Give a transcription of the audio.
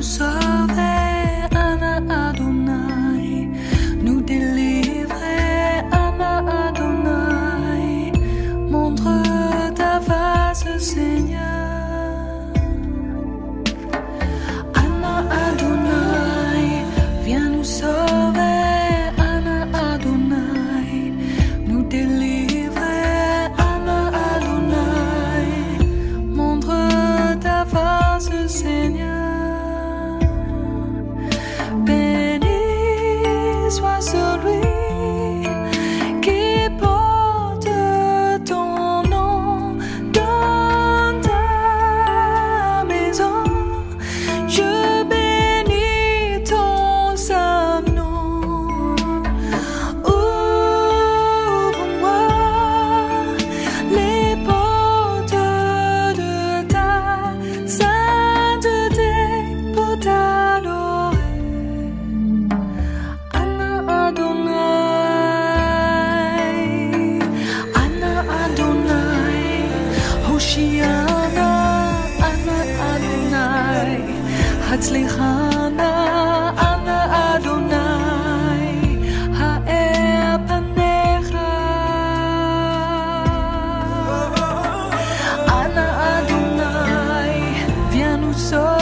nous Béni soit celui so